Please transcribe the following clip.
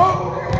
Oh!